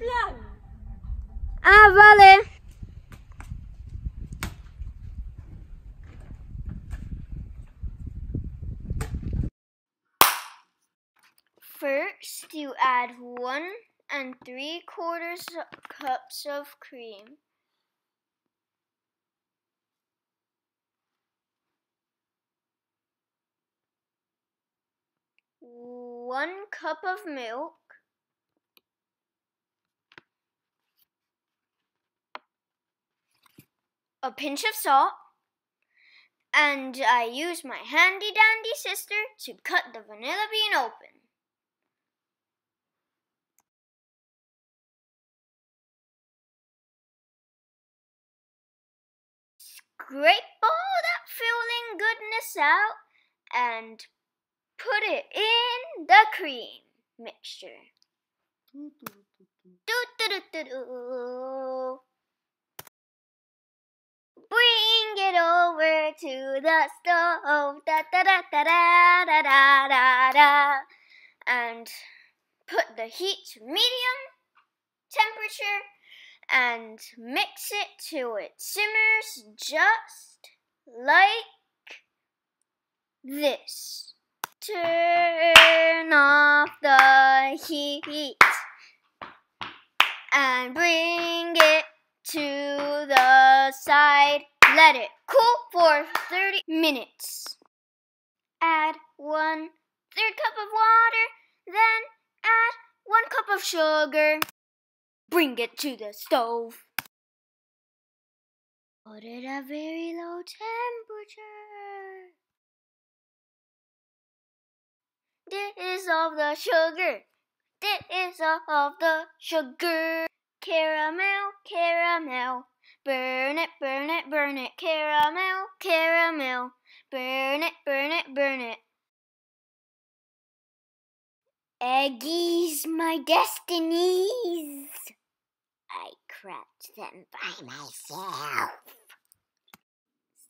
flan. Ah, vale. First, you add one and three quarters cups of cream. One cup of milk. A pinch of salt. And I use my handy dandy sister to cut the vanilla bean open. Scrape all that filling goodness out and put it in the cream mixture. Do, do, do, to the stove, da da da da da da da da da, and put the heat to medium temperature and mix it till it simmers just like this. Turn off the heat and bring it to the side. Let it cool for 30 minutes. Add one third cup of water, then add one cup of sugar. Bring it to the stove. Put it at very low temperature. Dissolve the sugar. Dissolve the sugar. Caramel, caramel. Burn it, burn it, burn it. Caramel, caramel. Burn it, burn it, burn it. Eggies, my destinies. I cracked them by myself.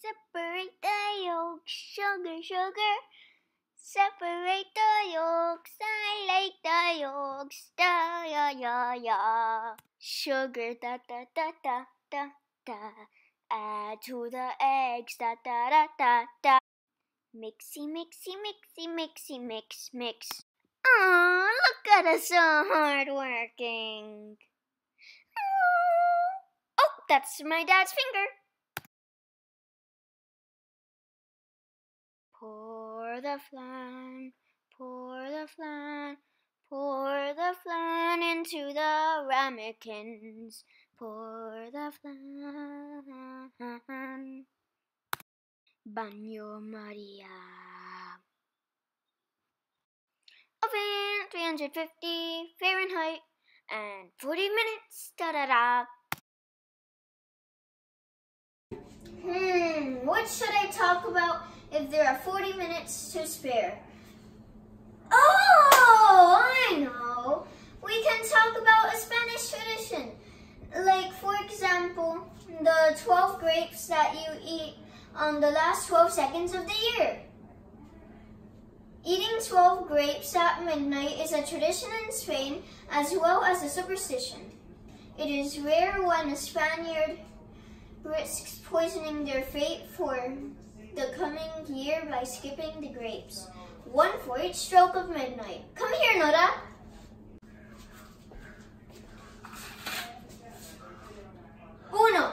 Separate the yolks, sugar, sugar. Separate the yolks, I like the yolks, da ya ya ya. Sugar, da da da da da da. Add to the eggs, da da da da da. Mixy, mixy, mixy, mixy, mix, mix. Aw, look at us so hardworking. Oh, that's my dad's finger. Pour the flan, pour the flan, pour the flan into the ramekins. Pour the flan. Baño Maria. Oven 350 Fahrenheit and 40 minutes. Da da da. Hmm, what should I talk about if there are 40 minutes to spare? Oh, I know. We can talk about a Spanish tradition. Like, for example, the 12 grapes that you eat on the last 12 seconds of the year. Eating 12 grapes at midnight is a tradition in Spain as well as a superstition. It is rare when a Spaniard risks poisoning their fate for the coming year by skipping the grapes. One for each stroke of midnight. Come here, Nora. Uno.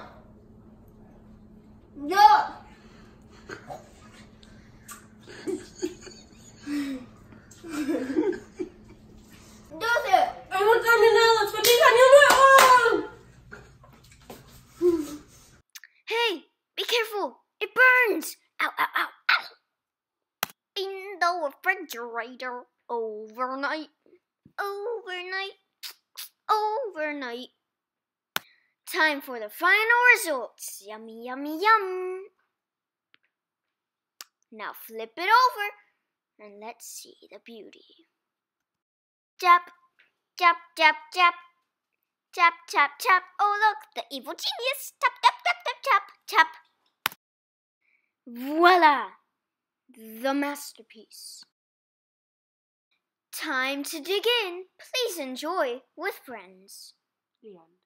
The refrigerator overnight. Overnight. Overnight. Time for the final results. Yummy, yummy, yum. Now flip it over and let's see the beauty. Jap, jap, jap, jap. Tap, tap, tap. Oh, look, the evil genius. Tap, tap, tap, tap, tap, tap. Voila! The masterpiece. Time to dig in. Please enjoy with friends. The end.